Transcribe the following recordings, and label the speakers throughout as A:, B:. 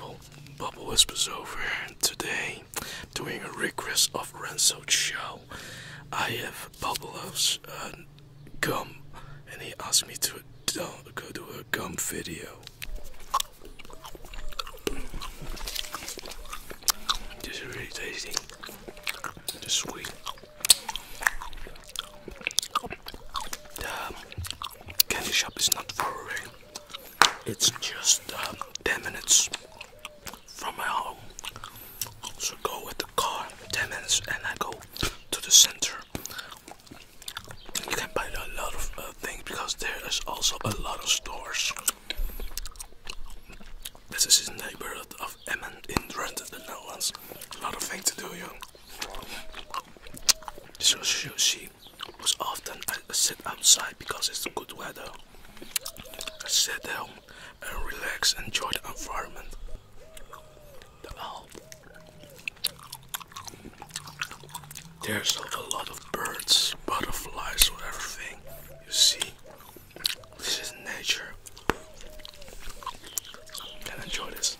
A: people, Bubble Whispers over. Today, doing a request of Renzo Siao. I have Bubble's uh, gum, and he asked me to do, go do a gum video. This is really tasty. Just sweet. The candy shop is not far away. It's just um, 10 minutes from my home. So go with the car 10 minutes and I go to the center. You can buy a lot of uh, things because there is also a lot of stores. This is his neighborhood of Emmen in Drenthe, the Netherlands. A lot of things to do, you. So you see, most often I sit outside because it's good weather. I sit down and relax, enjoy the environment. The owl. There's a lot of birds, butterflies, or everything. You see, this is nature. Can enjoy this.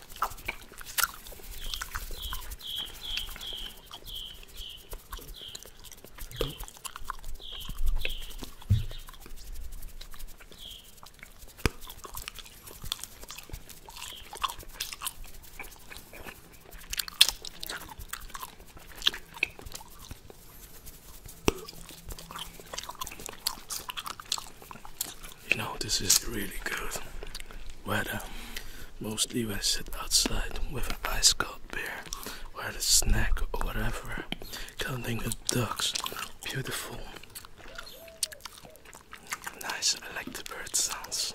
A: You know, this is really good weather. Mostly when I sit outside with an ice cold beer or a snack or whatever, counting the ducks. Beautiful. Nice, I like the bird sounds.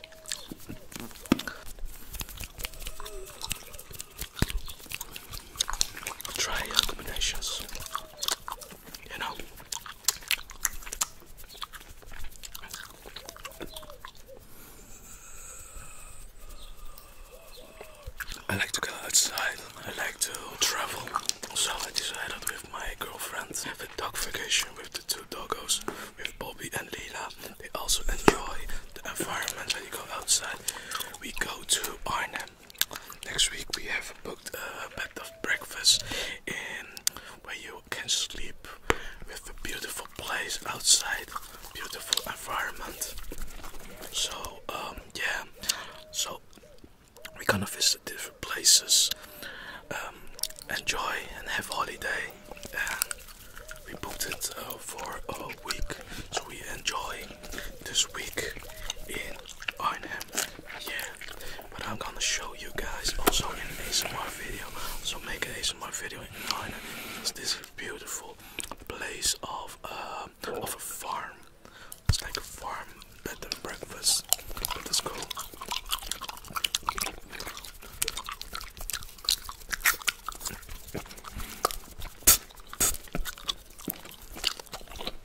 A: Try uh, combinations. I like to go outside. I like to travel. So I decided with my girlfriend to have a dog vacation with the two doggos, with Bobby and Lila. They also enjoy the environment when you go outside. We go to Arnhem. Next week we have booked a bed of breakfast in where you can sleep with a beautiful place outside, beautiful environment. So um yeah, so we're gonna visit different places, um, enjoy and have holiday. And we booked it uh, for a week, so we enjoy this week in Arnhem. Yeah, but I'm gonna show you guys also in ASMR video. So make an ASMR video in. 'cause This beautiful place of uh, of a farm. It's like a farm bed and breakfast. Let's go.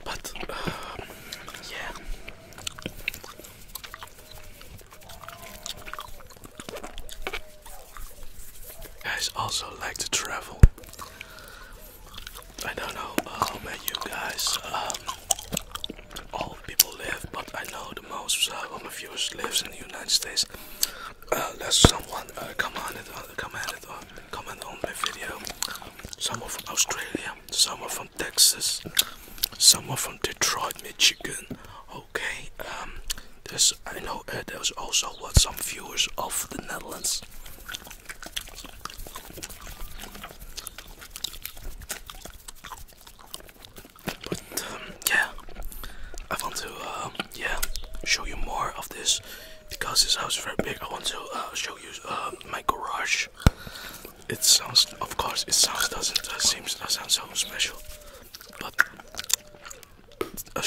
A: But uh, yeah. Guys also like to travel. I don't know how many you guys um, all people live, but I know the most uh, of my viewers lives in the United States. Uh, let someone uh, comment it on, comment it on, comment on my video. Some are from Australia, some are from Texas, some are from Detroit, Michigan. Okay, um, there's I know uh, there's also what some viewers of the Netherlands. show you more of this because this house is very big. I want to uh, show you uh, my garage. It sounds, of course, it sounds doesn't uh, seems uh, doesn't sound so special, but uh,